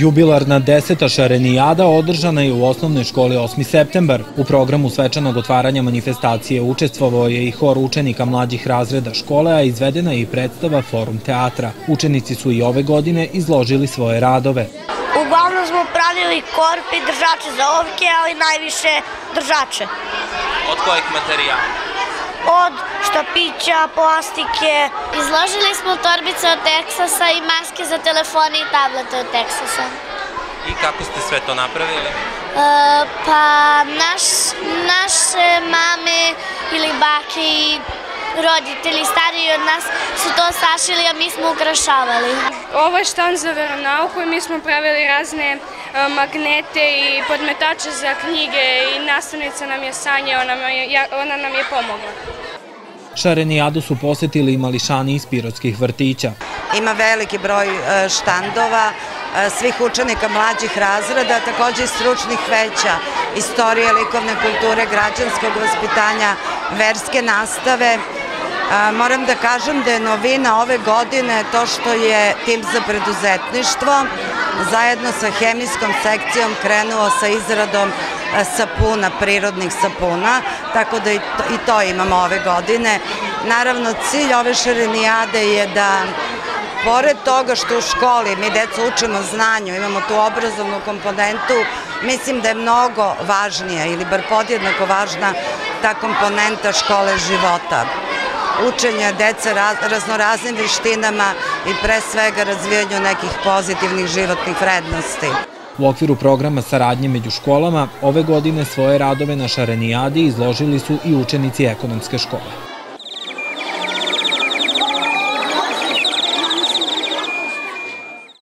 Jubilarna deseta šarenijada održana je u osnovnoj školi 8. septembar. U programu svečanog otvaranja manifestacije učestvovao je i hor učenika mlađih razreda škole, a izvedena je i predstava Forum teatra. Učenici su i ove godine izložili svoje radove. Uglavnom smo pravili korpe i držače za ovke, ali najviše držače. Od kojih materijala? Od štapića, plastike. Izložili smo torbice od Texasa i maske za telefone i tablete od Texasa. I kako ste sve to napravili? E, pa naš, naše mame ili bake i roditelji stariji od nas su to sašili, a mi smo ukrašavali. Ovo je štan za veronauku i mi smo pravili razne e, magnete i podmetače za knjige i nastavnica nam je Sanja, ona, ona nam je pomogla. Šarenijadu su posetili i mališani iz pirotskih vrtića. Ima veliki broj e, štandova, e, svih učenika mlađih razreda, takođe i stručnih veća, istorije, likovne kulture, građanskog vaspitanja, verske nastave, Moram da kažem da je novina ove godine to što je tim za preduzetništvo zajedno sa hemijskom sekcijom krenuo sa izradom sapuna, prirodnih sapuna, tako da i to imamo ove godine. Naravno, cilj ove šarenijade je da pored toga što u školi mi deca učimo znanju, imamo tu obrazovnu komponentu, mislim da je mnogo važnija ili bar podjednako važna ta komponenta škole života učenja dece raznoraznim vištinama i pre svega razvijanju nekih pozitivnih životnih vrednosti. U okviru programa saradnje među školama, ove godine svoje radove na Šarenijadi izložili su i učenici ekonomske škole.